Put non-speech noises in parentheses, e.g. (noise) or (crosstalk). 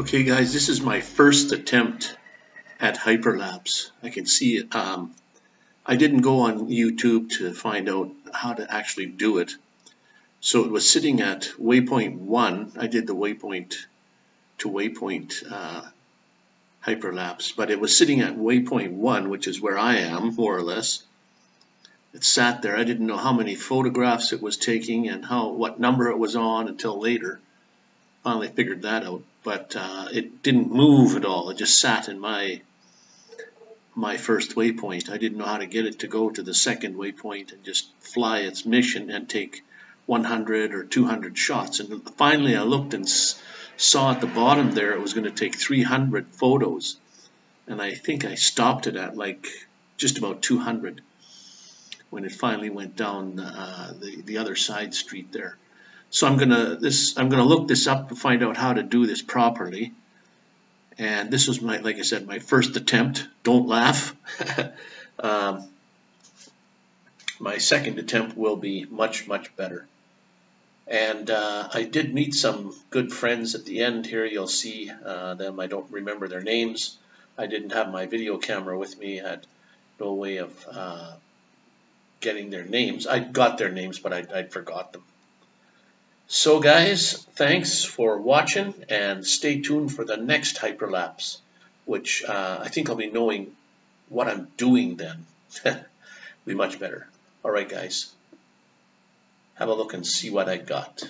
Okay guys, this is my first attempt at hyperlapse. I can see. Um, I didn't go on YouTube to find out how to actually do it. So it was sitting at waypoint 1. I did the waypoint to waypoint uh, hyperlapse, but it was sitting at waypoint 1, which is where I am, more or less. It sat there. I didn't know how many photographs it was taking and how what number it was on until later finally figured that out. But uh, it didn't move at all. It just sat in my my first waypoint. I didn't know how to get it to go to the second waypoint and just fly its mission and take 100 or 200 shots. And finally, I looked and saw at the bottom there it was going to take 300 photos. And I think I stopped it at like just about 200 when it finally went down uh, the, the other side street there. So I'm gonna this I'm gonna look this up to find out how to do this properly. And this was my, like I said, my first attempt. Don't laugh. (laughs) um, my second attempt will be much, much better. And uh, I did meet some good friends at the end here. You'll see uh, them. I don't remember their names. I didn't have my video camera with me. I had no way of uh, getting their names. I got their names, but I, I forgot them. So guys, thanks for watching and stay tuned for the next hyperlapse, which uh, I think I'll be knowing what I'm doing then. (laughs) be much better. All right, guys. Have a look and see what I got.